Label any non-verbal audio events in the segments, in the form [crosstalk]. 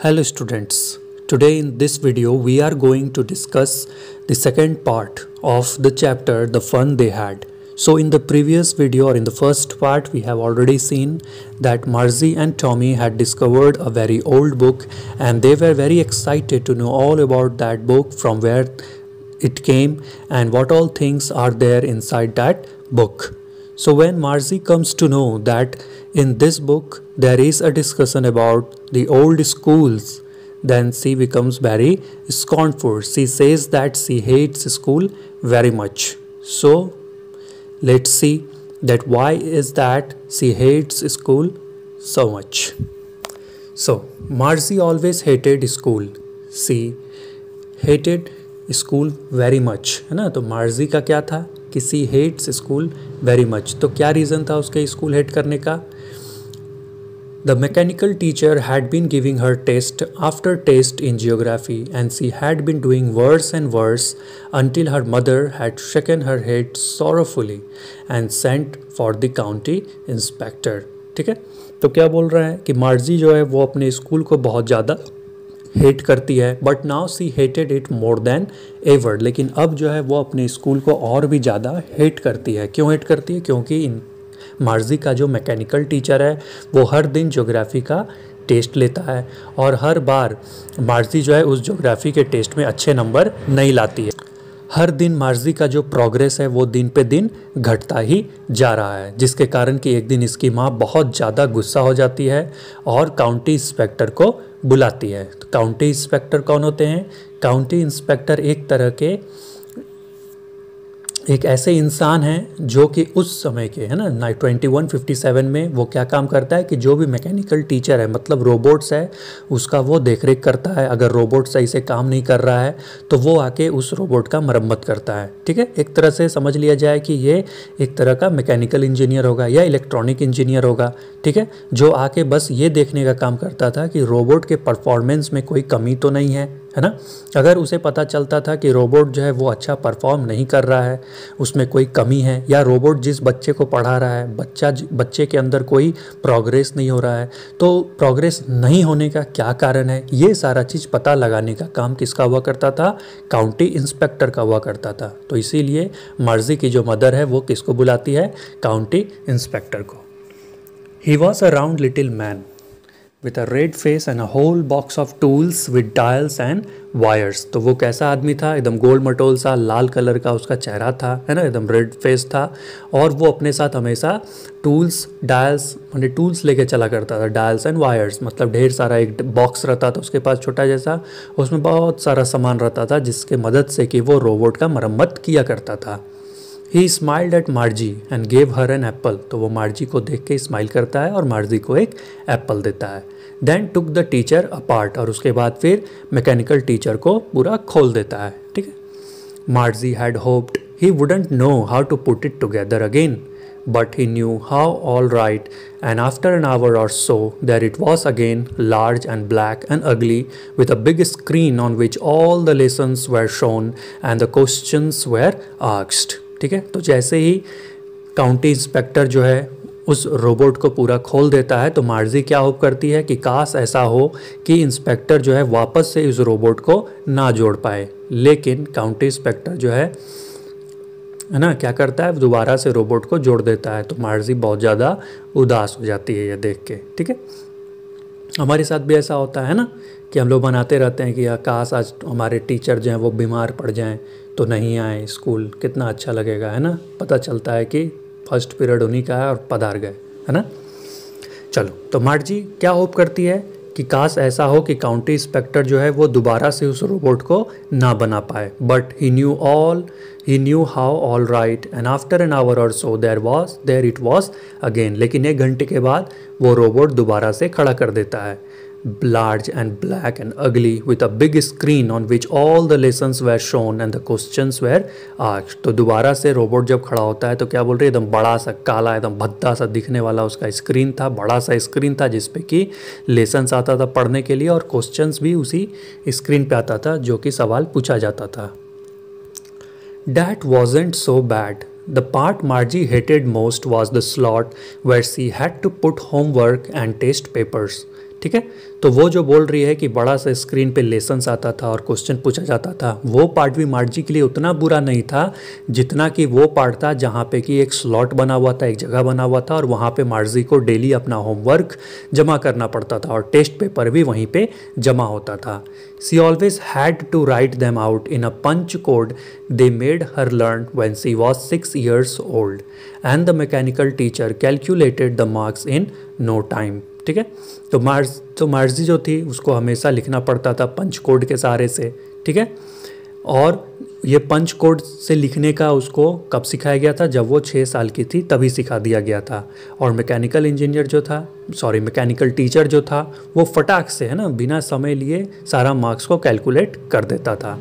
Hello students. Today in this video we are going to discuss the second part of the chapter The Fun They Had. So in the previous video or in the first part we have already seen that Marzi and Tommy had discovered a very old book and they were very excited to know all about that book from where it came and what all things are there inside that book. So when Marzi comes to know that in this book there is a discussion about the old schools, then she becomes very scornful. She says that she hates school very much. So let's see that why is that she hates school so much. So Marzi always hated school. She hated school very much है ना तो Margie का क्या था कि she hates school very much तो क्या reason था उसके स्कूल हेट करने का the mechanical teacher had been giving her test after test in geography and she had been doing worse and worse until her mother had shaken her head sorrowfully and sent for the county inspector ठीक है? तो क्या बोल रहा है कि मार्जी जो है वो अपने स्कूल को बहुत ज़्यादा हेट करती है but now she hated it more than ever लेकिन अब जो है वो अपने स्कूल को और भी ज़्यादा हेट करती है. क्यों हेट करती है? क्योंकि इन मार्जी का जो मैकेनिकल टीचर है, वो हर दिन ज्योग्राफी का टेस्ट लेता है और हर बार मार्जी जो है, उस ज्योग्राफी के टेस्ट में अच्छे नंबर नहीं लाती है। हर दिन मार्जी का जो प्रोग्रेस है, वो दिन पे दिन घटता ही जा रहा है, जिसके कारण कि एक दिन इसकी माँ बहुत ज़्यादा गुस्सा हो जाती है और काउंटी इंस्पेक्टर को बुलाती है। तो काउंटी इंस्पेक्टर कौन होते हैं? काउंटी इंस्पेक्टर एक तरह के एक ऐसे इंसान हैं जो कि उस समय के, है ना ट्वेंटी वन फिफ्टी सेवन में वो क्या काम करता है कि जो भी मैकेनिकल टीचर है मतलब रोबोट्स है, उसका वो देख रेख करता है। अगर रोबोट सही से काम नहीं कर रहा है तो वो आके उस रोबोट का मरम्मत करता है, ठीक है? एक तरह से समझ लिया जाए कि ये एक तरह का मैकेनिकल इंजीनियर होगा या इलेक्ट्रॉनिक इंजीनियर होगा, ठीक है? जो आके बस ये देखने का काम करता था कि रोबोट के परफॉर्मेंस में कोई कमी तो नहीं है। है ना? अगर उसे पता चलता था कि रोबोट जो है वो अच्छा परफॉर्म नहीं कर रहा है, उसमें कोई कमी है, या रोबोट जिस बच्चे को पढ़ा रहा है, बच्चा बच्चे के अंदर कोई प्रोग्रेस नहीं हो रहा है तो प्रोग्रेस नहीं होने का क्या कारण है? ये सारा चीज़ पता लगाने का काम किसका हुआ करता था? काउंटी इंस्पेक्टर का हुआ करता था। तो इसीलिए मर्ज़ी की जो मदर है वो किसको बुलाती है? काउंटी इंस्पेक्टर को। He was a round little man with a red face and a whole box of tools with dials and wires तो वो कैसा आदमी था? एकदम गोल मटोल सा, लाल कलर का उसका चेहरा था, है ना? एकदम रेड फेस था। और वो अपने साथ हमेशा टूल्स डायल्स मैंने टूल्स लेके चला करता था डायल्स एंड वायर्स मतलब ढेर सारा एक बॉक्स रहता था उसके पास, छोटा जैसा। उसमें बहुत सारा सामान रहता था, जिसके मदद से कि वो रोबोट का मरम्मत किया करता था। He smiled at Margie and gave her an apple तो वो मार्जी को देख के स्माइल करता है और मार्जी को एक एप्पल देता है। Then took the teacher apart और उसके बाद फिर मैकेनिकल टीचर को पूरा खोल देता है ठीक है Margie had hoped he wouldn't know how to put it together again but he knew how all right and after an hour or so there it was again large and black and ugly with a big screen on which all the lessons were shown and the questions were asked ठीक है तो जैसे ही county inspector जो है उस robot को पूरा खोल देता है तो मार्जी क्या होप करती है कि काश ऐसा हो कि इंस्पेक्टर जो है वापस से इस रोबोट को ना जोड़ पाए। लेकिन काउंटी इंस्पेक्टर जो है है ना, क्या करता है, दोबारा से रोबोट को जोड़ देता है तो मार्जी बहुत ज़्यादा उदास हो जाती है ये देख के, ठीक है? हमारे साथ भी ऐसा होता है ना, कि हम लोग बनाते रहते हैं कि काश आज हमारे टीचर जो हैं वो बीमार पड़ जाएँ तो नहीं आए स्कूल, कितना अच्छा लगेगा, है ना? पता चलता है कि फ़र्स्ट पीरियड उन्हीं का है और पधार गए, है ना? चलो तो मार्ट जी, क्या होप करती है कि काश ऐसा हो कि काउंटी इंस्पेक्टर जो है वो दोबारा से उस रोबोट को ना बना पाए? But he knew all he knew how all right and after an hour or so there was there it was again लेकिन एक घंटे के बाद वो रोबोट दोबारा से खड़ा कर देता है। Large and black and ugly with a big screen on which all the lessons were shown and the questions were asked तो दोबारा से रोबोट जब खड़ा होता है तो क्या बोल रही है एकदम बड़ा सा काला एकदम भद्दा सा दिखने वाला उसका स्क्रीन था बड़ा सा स्क्रीन था जिसपे कि लेसन्स आता था पढ़ने के लिए और क्वेश्चंस भी उसी स्क्रीन पे आता था जो कि सवाल पूछा जाता था that wasn't so bad The part Margie hated most was the slot where she had to put homework and test papers. ठीक है? तो वो जो बोल रही है कि बड़ा सा स्क्रीन पे लेसन्स आता था और क्वेश्चन पूछा जाता था, वो पार्ट भी मार्जी के लिए उतना बुरा नहीं था जितना कि वो पार्ट था जहाँ पे कि एक स्लॉट बना हुआ था, एक जगह बना हुआ था और वहाँ पे मार्जी को डेली अपना होमवर्क जमा करना पड़ता था और टेस्ट पेपर भी वहीं पर जमा होता था। She always had to write them out in a punch code they made her learn when she was six years old and the mechanical teacher calculated the marks in no time ठीक है? तो मार्ज तो मार्जी जो थी, उसको हमेशा लिखना पड़ता था पंच कोड के सहारे से, ठीक है? और ये पंच कोड से लिखने का उसको कब सिखाया गया था? जब वो छः साल की थी, तभी सिखा दिया गया था। और मैकेनिकल इंजीनियर जो था सॉरी मैकेनिकल टीचर जो था, वो फटाक से, है ना, बिना समय लिए सारा मार्क्स को कैलकुलेट कर देता था।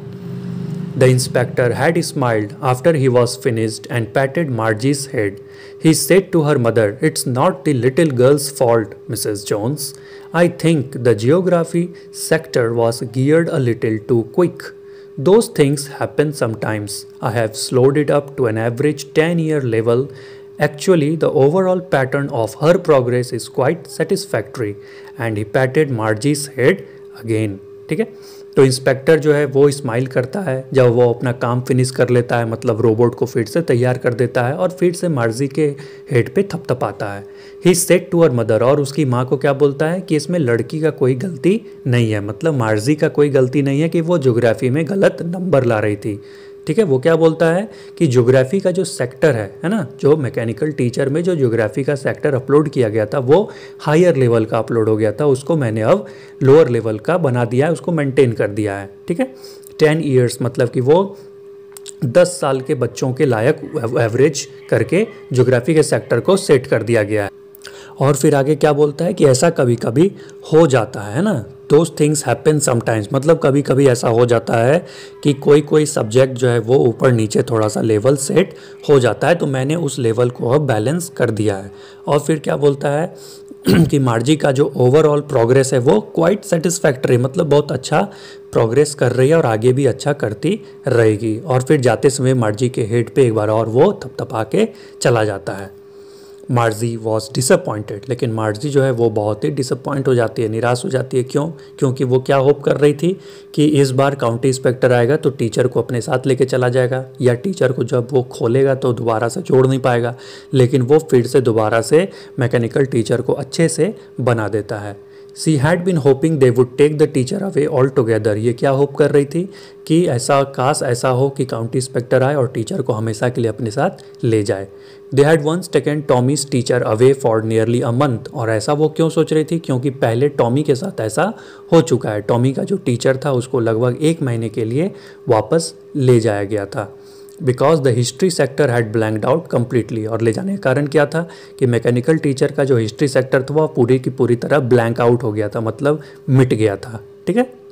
The inspector had smiled after he was finished and patted Margie's head. He said to her mother, It's not the little girl's fault, Mrs. Jones. I think the geography sector was geared a little too quick. Those things happen sometimes. I have slowed it up to an average 10 year level. Actually, the overall pattern of her progress is quite satisfactory. And he patted Margie's head again. ठीक है तो inspector जो है वो smile करता है, जब वो अपना काम फिनिश कर लेता है मतलब रोबोट को फिर से तैयार कर देता है और फिर से मर्ज़ी के हेड पे थपथपाता है। He said to her mother और उसकी माँ को क्या बोलता है कि इसमें लड़की का कोई गलती नहीं है मतलब मार्जी का कोई गलती नहीं है कि वो जोग्राफी में गलत नंबर ला रही थी। ठीक है, वो क्या बोलता है कि ज्योग्राफी का जो सेक्टर है है ना, जो मैकेनिकल टीचर में जो ज्योग्राफी का सेक्टर अपलोड किया गया था, वो हायर लेवल का अपलोड हो गया था, उसको मैंने अब लोअर लेवल का बना दिया है, उसको मेंटेन कर दिया है, ठीक है? टेन ईयर्स मतलब कि वो दस साल के बच्चों के लायक एवरेज करके ज्योग्राफी के सेक्टर को सेट कर दिया गया है। और फिर आगे क्या बोलता है कि ऐसा कभी कभी हो जाता है ना? दोज थिंग्स हैपन समटाइम्स मतलब कभी कभी ऐसा हो जाता है कि कोई कोई सब्जेक्ट जो है वो ऊपर नीचे थोड़ा सा लेवल सेट हो जाता है तो मैंने उस लेवल को अब बैलेंस कर दिया है। और फिर क्या बोलता है [clears throat] कि मार्जी का जो ओवरऑल प्रोग्रेस है वो क्वाइट सेटिस्फैक्ट्री मतलब बहुत अच्छा प्रोग्रेस कर रही है और आगे भी अच्छा करती रहेगी। और फिर जाते समय मार्जी के हेड पे एक बार और वो थपथपा के चला जाता है। मार्जी वॉज़ डिसअपॉइंटेड लेकिन मार्जी जो है वो बहुत ही डिसअपॉइंट हो जाती है, निराश हो जाती है। क्यों? क्योंकि वो क्या होप कर रही थी कि इस बार काउंटी इंस्पेक्टर आएगा तो टीचर को अपने साथ लेके चला जाएगा, या टीचर को जब वो खोलेगा तो दोबारा से जोड़ नहीं पाएगा, लेकिन वो फिर से दोबारा से मैकेनिकल टीचर को अच्छे से बना देता है। She had been hoping they would take the teacher away all together ये क्या होप कर रही थी? कि ऐसा, काश ऐसा हो कि काउंटी इंस्पेक्टर आए और टीचर को हमेशा के लिए अपने साथ ले जाए। They had once taken Tommy's teacher away for nearly a month और ऐसा वो क्यों सोच रही थी? क्योंकि पहले टॉमी के साथ ऐसा हो चुका है। टॉमी का जो टीचर था, उसको लगभग एक महीने के लिए वापस ले जाया गया था। Because the history sector had blanked out completely और ले जाने का कारण क्या था? कि मैकेनिकल टीचर का जो हिस्ट्री सेक्टर था वह पूरी की पूरी तरह ब्लैंक आउट हो गया था मतलब मिट गया था। ठीक है?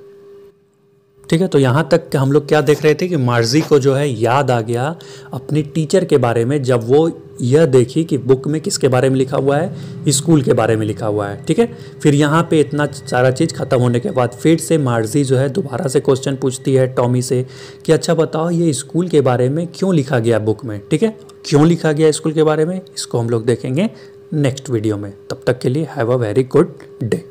ठीक है तो यहाँ तक हम लोग क्या देख रहे थे कि मार्जी को जो है याद आ गया अपने टीचर के बारे में, जब वो यह देखी कि बुक में किसके बारे में लिखा हुआ है, स्कूल के बारे में लिखा हुआ है, ठीक है? फिर यहाँ पे इतना सारा चीज़ ख़त्म होने के बाद फिर से मार्जी जो है दोबारा से क्वेश्चन पूछती है टॉमी से कि अच्छा बताओ, ये स्कूल के बारे में क्यों लिखा गया बुक में, ठीक है? क्यों लिखा गया स्कूल के बारे में? इसको हम लोग देखेंगे नेक्स्ट वीडियो में। तब तक के लिए have a very good day.